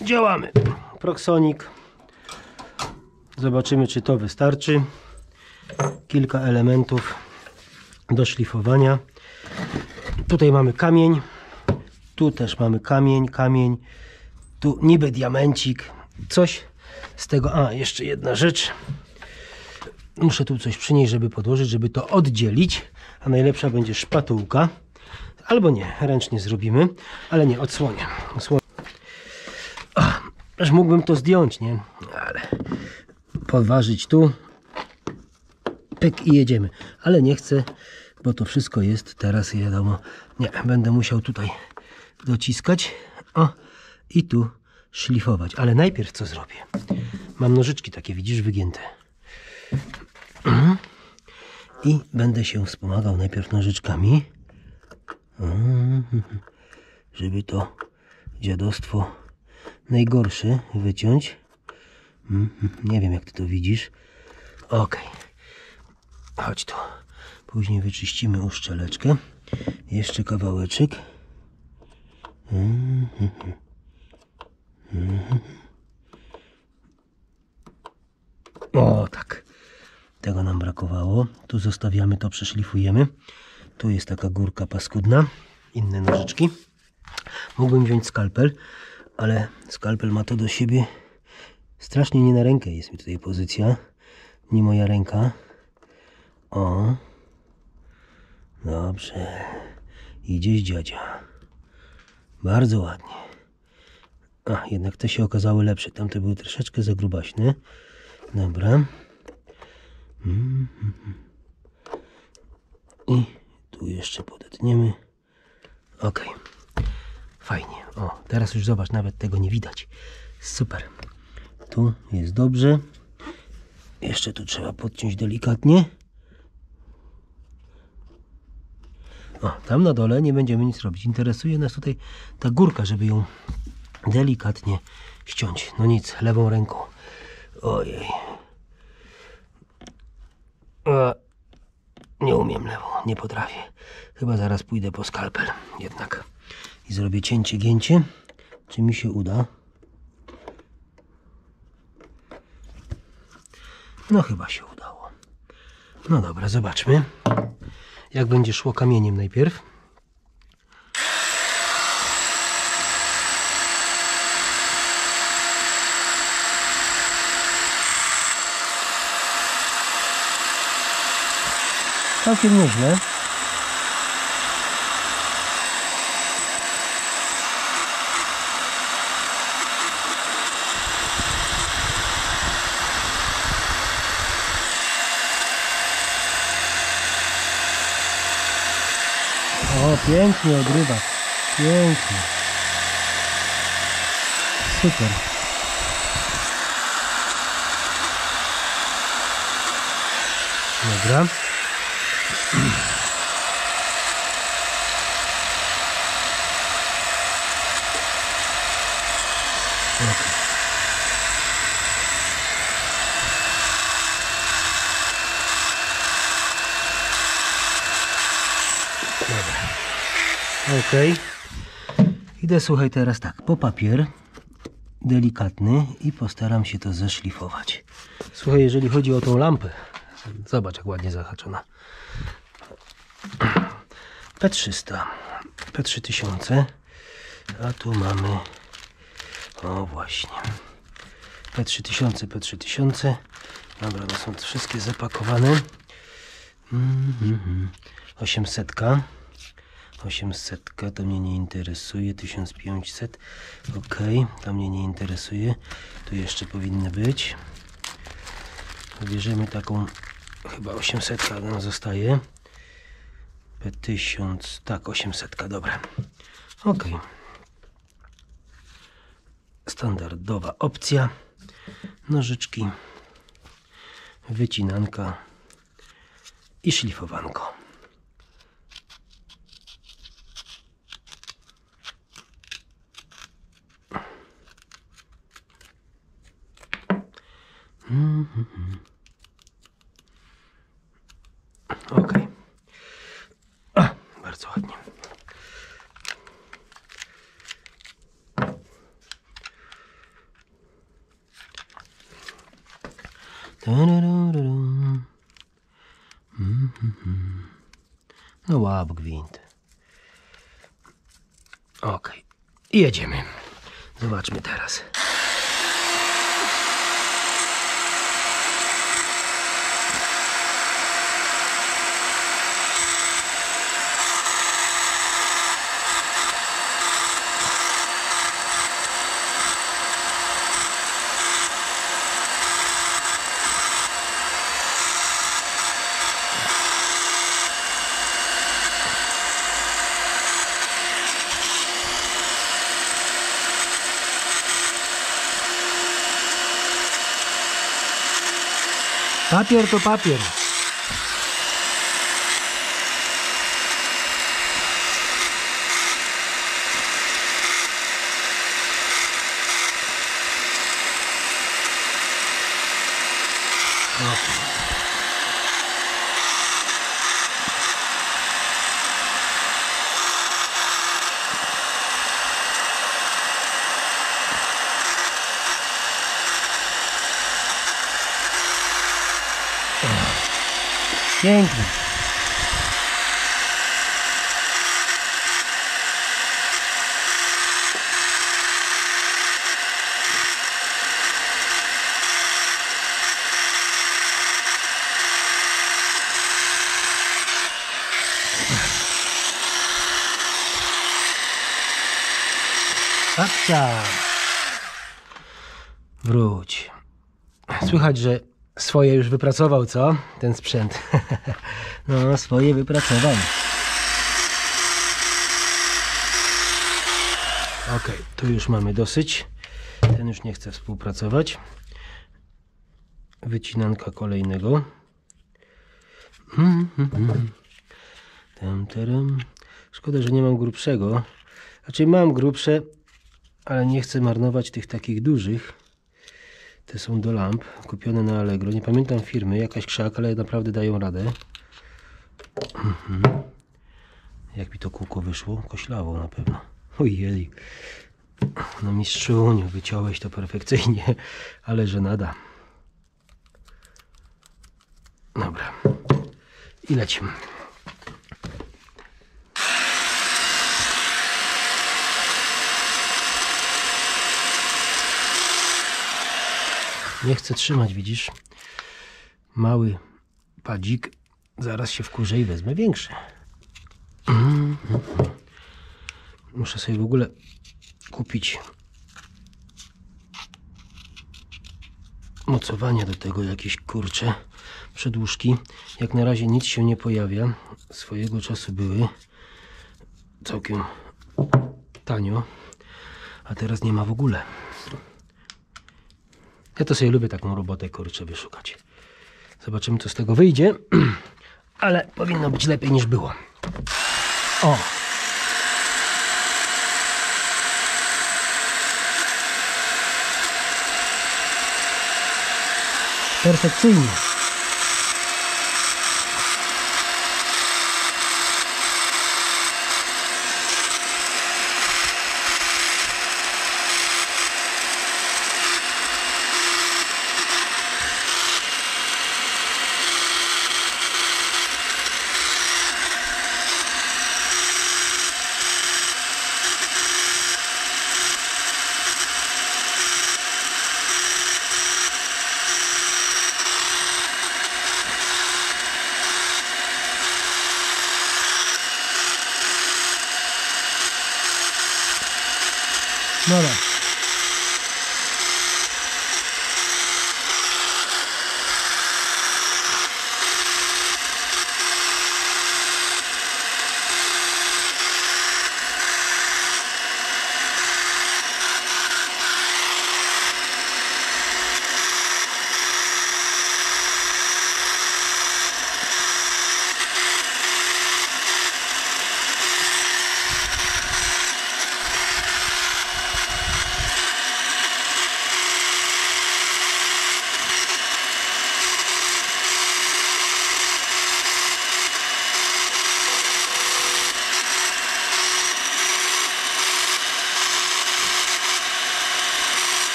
działamy. Proxonik. Zobaczymy, czy to wystarczy. Kilka elementów do szlifowania. Tutaj mamy kamień. Tu też mamy kamień, kamień. Tu niby diamencik. Coś z tego. A, jeszcze jedna rzecz. Muszę tu coś przynieść, żeby podłożyć, żeby to oddzielić. A najlepsza będzie szpatułka. Albo nie, ręcznie zrobimy, ale nie, odsłonię. odsłonię. Aż mógłbym to zdjąć, nie? Ale podważyć tu. Pyk i jedziemy. Ale nie chcę, bo to wszystko jest teraz wiadomo. Nie, będę musiał tutaj dociskać. O, i tu szlifować. Ale najpierw co zrobię? Mam nożyczki takie, widzisz, wygięte. I będę się wspomagał najpierw nożyczkami. Mhm. Żeby to dziadostwo najgorsze wyciąć. Mhm. Nie wiem, jak ty to widzisz. Ok. Chodź tu. Później wyczyścimy uszczeleczkę. Jeszcze kawałeczek. Mhm. O, tak. Tego nam brakowało. Tu zostawiamy to, przeszlifujemy. Tu jest taka górka paskudna. Inne nożyczki. Mógłbym wziąć skalpel, ale skalpel ma to do siebie. Strasznie nie na rękę jest mi tutaj pozycja. Nie moja ręka. O. Dobrze. Idzie dziadzia. Bardzo ładnie. A, jednak te się okazały lepsze. Tamte były troszeczkę za grubaśne. Dobra. Mm, I tu jeszcze podetniemy. Ok. Fajnie. O, teraz już zobacz, nawet tego nie widać. Super. Tu jest dobrze. Jeszcze tu trzeba podciąć delikatnie. O, tam na dole nie będziemy nic robić. Interesuje nas tutaj ta górka, żeby ją delikatnie ściąć. No nic, lewą ręką. Ojej. E, nie umiem lewą, nie potrafię. Chyba zaraz pójdę po skalpel jednak. I zrobię cięcie, gięcie. Czy mi się uda? No chyba się udało. No dobra, zobaczmy. Jak będzie szło kamieniem najpierw. Całkiem nieźle. O, pięknie odrywa. Pięknie. Super. Dobra. Ok. Idę słuchaj teraz tak, po papier delikatny i postaram się to zeszlifować. Słuchaj, jeżeli chodzi o tą lampę, zobacz jak ładnie zahaczona. P300, P3000, a tu mamy, o właśnie, P3000, P3000, dobra, one są wszystkie zapakowane. Mhm. 800. 800 to mnie nie interesuje. 1500. Ok, to mnie nie interesuje. Tu jeszcze powinny być. Bierzemy taką, chyba 800 nam zostaje. P1000, tak, 800, dobra. Ok. Standardowa opcja. Nożyczki, wycinanka i szlifowanko. Mm -hmm. Okej. Bardzo ładnie. No łap gwint. Okej. Jedziemy. Zobaczmy teraz. Papier to papier. Babcia. Wróć. Słychać, że swoje już wypracował, co? Ten sprzęt. No, swoje wypracował. Ok, tu już mamy dosyć. Ten już nie chce współpracować. Wycinanka kolejnego. Hmm, hmm. Tam. Szkoda, że nie mam grubszego. Znaczy mam grubsze, ale nie chcę marnować tych takich dużych. Te są do lamp, kupione na Allegro. Nie pamiętam firmy, jakaś krzak, ale naprawdę dają radę. Mhm. Jak mi to kółko wyszło? Koślawo na pewno. Ojej. No mistrzuniu, wyciąłeś to perfekcyjnie, ale że nada. Dobra. I lecimy. Nie chcę trzymać, widzisz? Mały padzik. Zaraz się wkurzę i wezmę większy. Muszę sobie w ogóle kupić mocowania do tego jakieś kurcze przedłużki. Jak na razie nic się nie pojawia. Swojego czasu były całkiem tanio, a teraz nie ma w ogóle. Ja to sobie lubię taką robotę kurczę wyszukać. Zobaczymy co z tego wyjdzie. Ale powinno być lepiej niż było. O! Perfekcyjnie.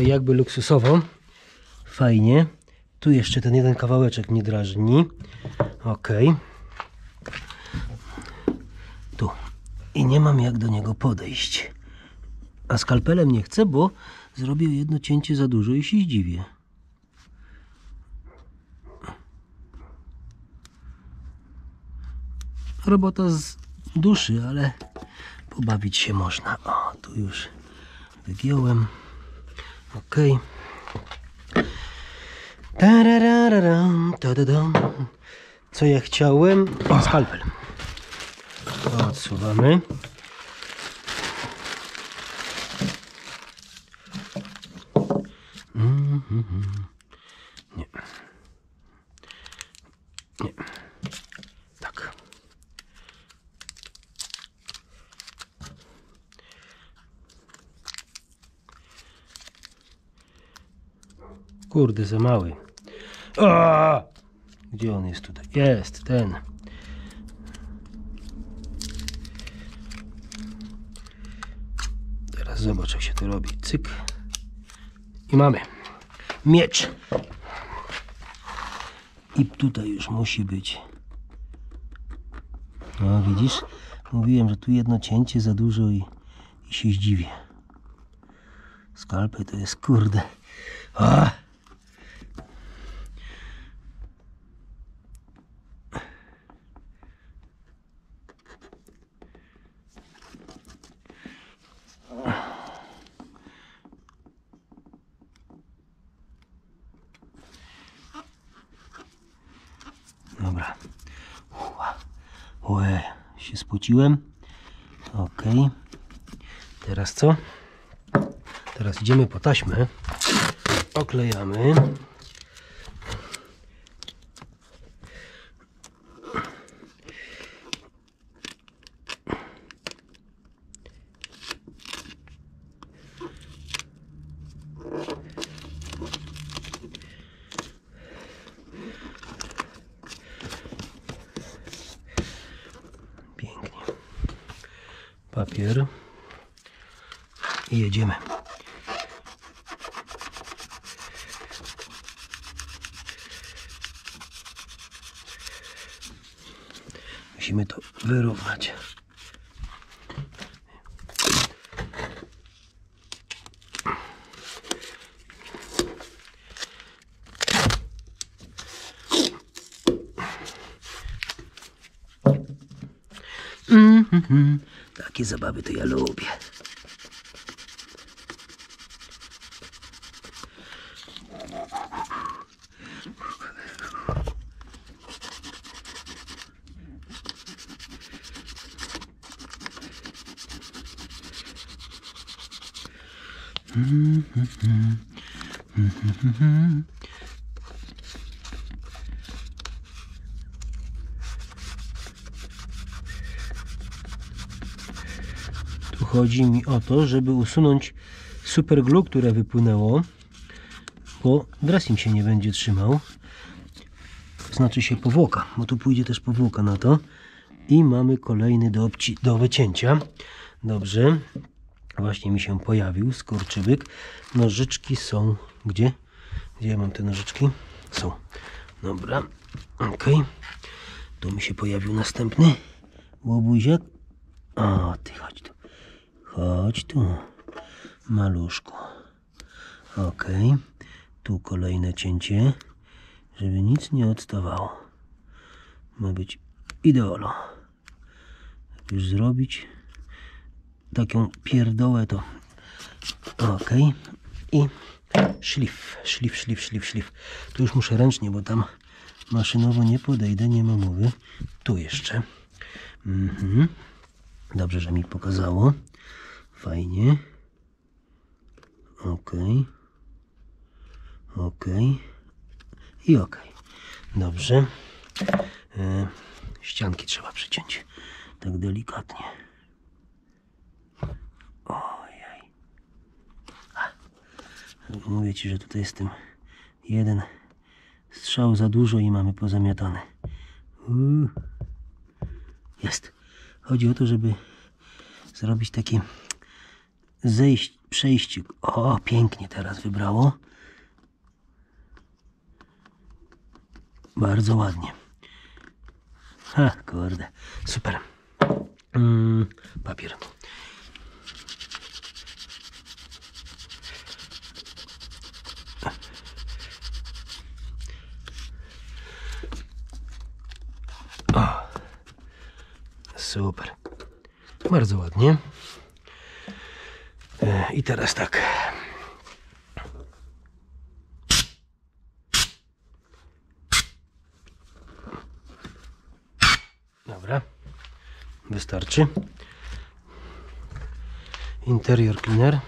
Jakby luksusowo. Fajnie. Tu jeszcze ten jeden kawałeczek nie drażni. Ok. Tu. I nie mam jak do niego podejść. A skalpelem nie chcę, bo zrobię jedno cięcie za dużo i się zdziwię. Robota z duszy, ale pobawić się można. O, tu już wygiąłem. Ok. Co ja chciałem? O, skalpel. Odsuwamy. Mhm. Nie. Nie. Kurde, za mały. A! Gdzie on jest tutaj? Jest, ten. Teraz zobacz, jak się to robi. Cyk. I mamy. Miecz. I tutaj już musi być. No, widzisz? Mówiłem, że tu jedno cięcie za dużo i, i się zdziwię. Skalpel to jest kurde. Dobra. Ua. Łe, się spociłem. Ok. Teraz co? Teraz idziemy po taśmę. Oklejamy. Pięknie. Papier. I jedziemy. Musimy to wyrównać. Mhm. Takie zabawy to ja lubię. Tu chodzi mi o to, żeby usunąć superglue, które wypłynęło, bo dressing się nie będzie trzymał. Znaczy się powłoka, bo tu pójdzie też powłoka na to. I mamy kolejny do, do wycięcia. Dobrze. Właśnie mi się pojawił skurczybyk. Nożyczki są gdzie? Gdzie ja mam te nożyczki? Są. Dobra. Ok. Tu mi się pojawił następny łobuziak. O, ty chodź tu. Chodź tu. Maluszku. Ok. Tu kolejne cięcie, żeby nic nie odstawało. Ma być ideolo. Jak już zrobić taką pierdołę to ok. I szlif, szlif, szlif, szlif, szlif. Tu już muszę ręcznie, bo tam maszynowo nie podejdę, nie ma mowy. Tu jeszcze. Mhm. Dobrze, że mi pokazało. Fajnie. Ok. Ok. I ok. Dobrze. E, ścianki trzeba przyciąć. Tak delikatnie. Ojej. A. Mówię ci, że tutaj jest tym jeden strzał za dużo i mamy pozamiatane. Jest. Chodzi o to, żeby zrobić takie zejść, przejściu. O, pięknie teraz wybrało. Bardzo ładnie. Ha, kurde, super. Mm, papier. O, super. Bardzo ładnie. I teraz tak. Dobra. Wystarczy. Interior cleaner.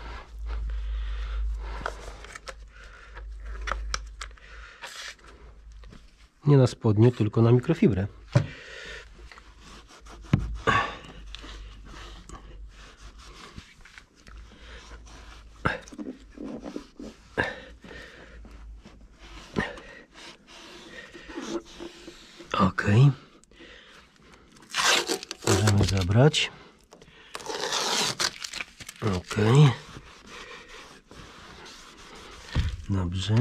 Nie na spodnie, tylko na mikrofibrę. Ok. Zabrać. Ok. Dobrze.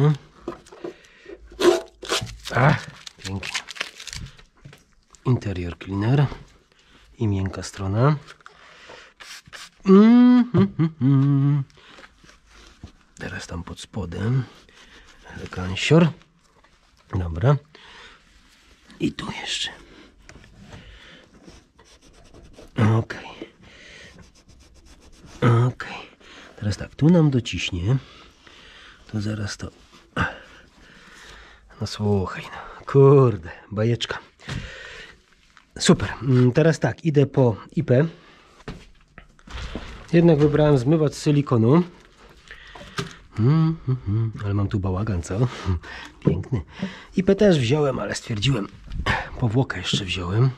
A, pięknie. Interior cleaner i miękka strona. Mm, mm, mm, mm. Teraz tam pod spodem. Elegancior. Dobra. I tu jeszcze. Okej. Okej. Teraz tak, tu nam dociśnie. To zaraz to. No słuchaj, no. kurde, bajeczka. Super. Mm, Teraz tak, idę po IP. Jednak wybrałem zmywacz z silikonu. Mm, mm, mm. Ale mam tu bałagan, co? Piękny. IP też wziąłem, ale stwierdziłem, powłokę jeszcze wziąłem.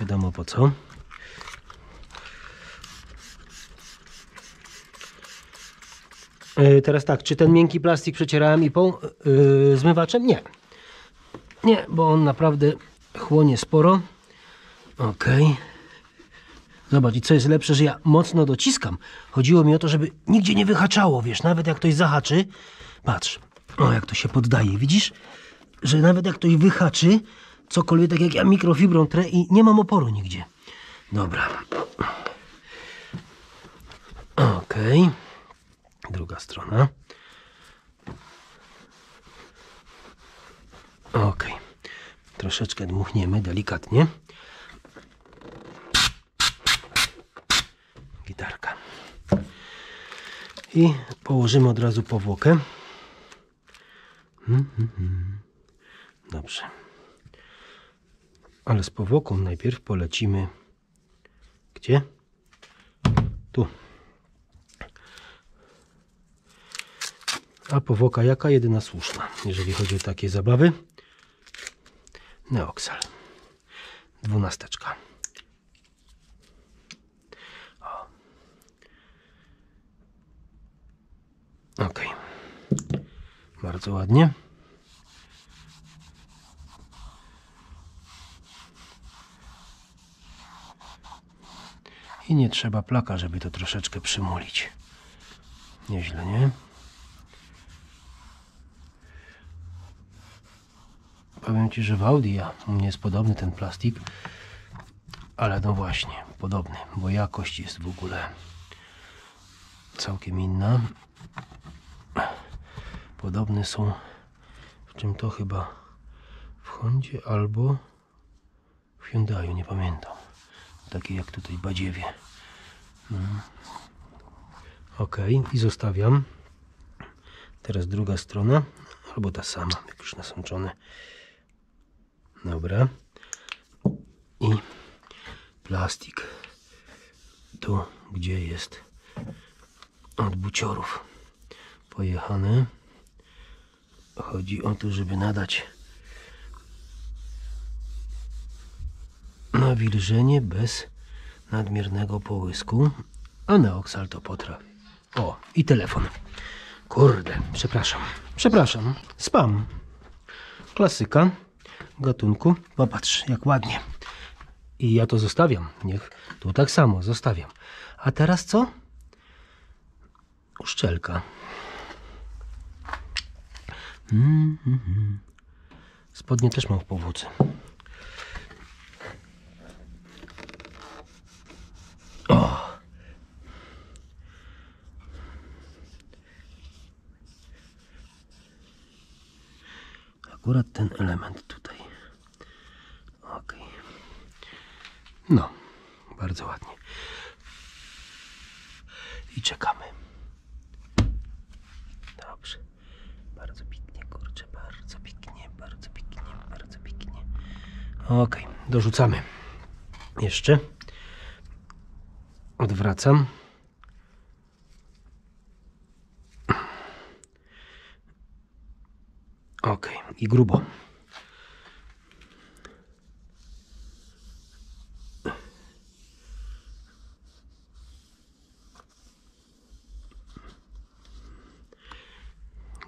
Wiadomo po co. Teraz tak, czy ten miękki plastik przecierałem ipą yy, zmywaczem? Nie. Nie, bo on naprawdę chłonie sporo. Ok. Zobacz, i co jest lepsze, że ja mocno dociskam. Chodziło mi o to, żeby nigdzie nie wyhaczało, wiesz, nawet jak ktoś zahaczy. Patrz, o jak to się poddaje, widzisz? Że nawet jak ktoś wyhaczy, cokolwiek, tak jak ja mikrofibrą trę i nie mam oporu nigdzie. Dobra. Okej. Druga strona. Ok. Troszeczkę dmuchniemy delikatnie. Gitarka. I położymy od razu powłokę. Mhm, mhm. Dobrze. Ale z powłoką najpierw polecimy. Gdzie? Tu. A powłoka jaka? Jedyna słuszna, jeżeli chodzi o takie zabawy. Neoxal. Dwunasteczka. O. Ok. Bardzo ładnie. I nie trzeba plaka, żeby to troszeczkę przymulić. Nieźle, nie? Powiem Ci, że w Audi u mnie jest podobny ten plastik, ale no właśnie, podobny, bo jakość jest w ogóle całkiem inna. Podobne są w czym to chyba w Hondzie albo w Hyundaiu, nie pamiętam. Takie jak tutaj badziewie. No. Ok, i zostawiam. Teraz druga strona, albo ta sama, jak już nasączone. Dobra. I plastik. Tu, gdzie jest od buciorów pojechany. Chodzi o to, żeby nadać nawilżenie bez nadmiernego połysku, a neoksal to potrafi. O, i telefon. Kurde, przepraszam. Przepraszam. Spam. Klasyka gatunku. Popatrz, jak ładnie. I ja to zostawiam. Niech tu tak samo zostawiam. A teraz co? uszczelka. Mm, mm, mm. Spodnie też mam w powłóce. O! Akurat ten element tutaj. Ok. No, bardzo ładnie. I czekamy. Dobrze. Bardzo pięknie, kurczę, bardzo pięknie, bardzo pięknie, bardzo pięknie. Ok, dorzucamy. Jeszcze. Odwracam. Ok, i grubo.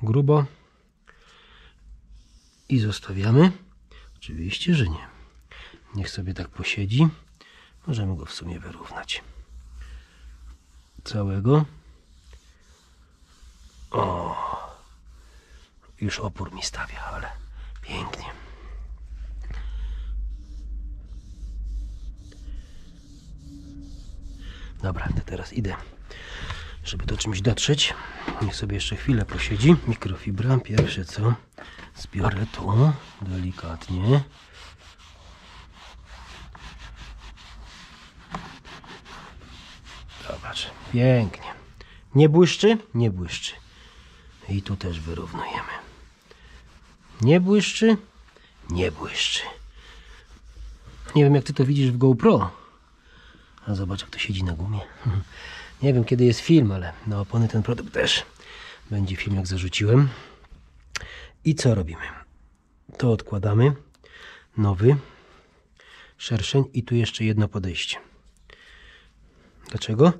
Grubo. I zostawiamy. Oczywiście, że nie. Niech sobie tak posiedzi. Możemy go w sumie wyrównać. Całego. O, już opór mi stawia, ale pięknie. Dobra, to teraz idę, żeby do czymś dotrzeć. Niech sobie jeszcze chwilę posiedzi. Mikrofibra, pierwsze co, zbiorę tu delikatnie. Zobacz, pięknie. Nie błyszczy? Nie błyszczy. I tu też wyrównujemy. Nie błyszczy? Nie błyszczy. Nie wiem, jak ty to widzisz w GoPro. A zobacz, jak to siedzi na gumie. Nie wiem, kiedy jest film, ale na opony ten produkt też będzie film, jak zarzuciłem. I co robimy? To odkładamy. Nowy szerszeń i tu jeszcze jedno podejście. Dlaczego?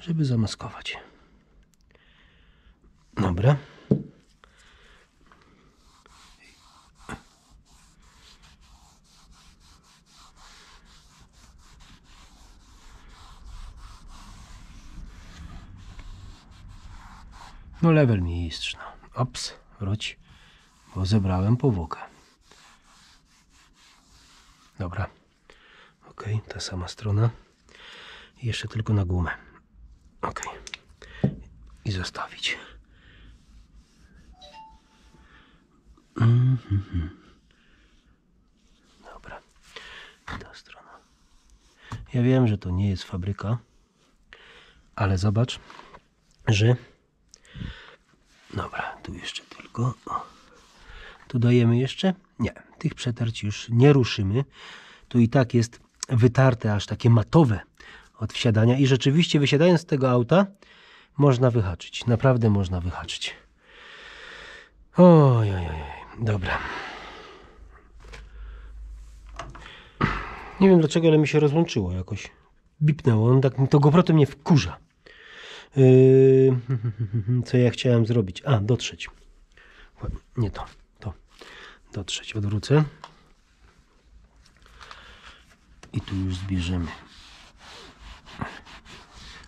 Żeby zamaskować. Dobra. No level mistrz, no. Ops, wróć, bo zebrałem powłokę. Dobra. Ok, ta sama strona. Jeszcze tylko na gumę. Ok. I zostawić. Mhm. Dobra. Ta strona. Ja wiem, że to nie jest fabryka, ale zobacz, że. Dobra, tu jeszcze tylko. O. Tu dajemy jeszcze? Nie, tych przetarć już nie ruszymy. Tu i tak jest wytarte, aż takie matowe od wsiadania. I rzeczywiście, wysiadając z tego auta, można wyhaczyć. Naprawdę można wyhaczyć. Oj, oj, oj. Dobra. Nie wiem dlaczego, ale mi się rozłączyło jakoś. Bipnęło. On tak, to GoPro to mnie wkurza. Yy, co ja chciałem zrobić? A, dotrzeć. Nie to, to. Dotrzeć. Odwrócę. I tu już zbierzemy.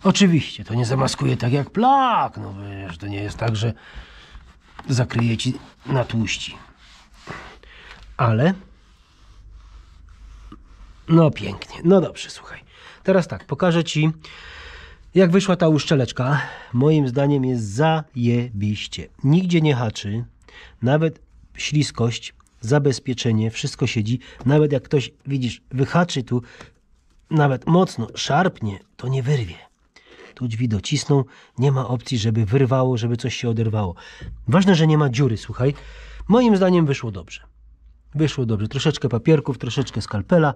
Oczywiście, to nie zamaskuje tak jak plak. No wiesz, to nie jest tak, że zakryje ci na tłuści. Ale no pięknie. No dobrze, słuchaj. Teraz tak, pokażę ci jak wyszła ta uszczeleczka. Moim zdaniem jest zajebiście. Nigdzie nie haczy. Nawet śliskość, zabezpieczenie, wszystko siedzi. Nawet jak ktoś, widzisz, wyhaczy tu, nawet mocno szarpnie, to nie wyrwie. Tu drzwi docisną, nie ma opcji, żeby wyrwało, żeby coś się oderwało. Ważne, że nie ma dziury, słuchaj. Moim zdaniem wyszło dobrze. Wyszło dobrze. Troszeczkę papierków, troszeczkę skalpela.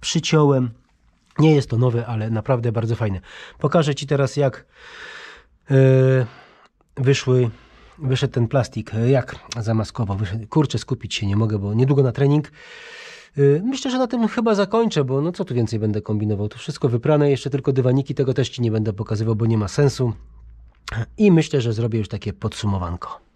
Przyciąłem. Nie jest to nowe, ale naprawdę bardzo fajne. Pokażę Ci teraz, jak yy, wyszły, wyszedł ten plastik, jak zamaskował. Wyszedł. Kurczę, skupić się nie mogę, bo niedługo na trening. Yy, myślę, że na tym chyba zakończę, bo no co tu więcej będę kombinował. To wszystko wyprane, jeszcze tylko dywaniki, tego też Ci nie będę pokazywał, bo nie ma sensu. I myślę, że zrobię już takie podsumowanko.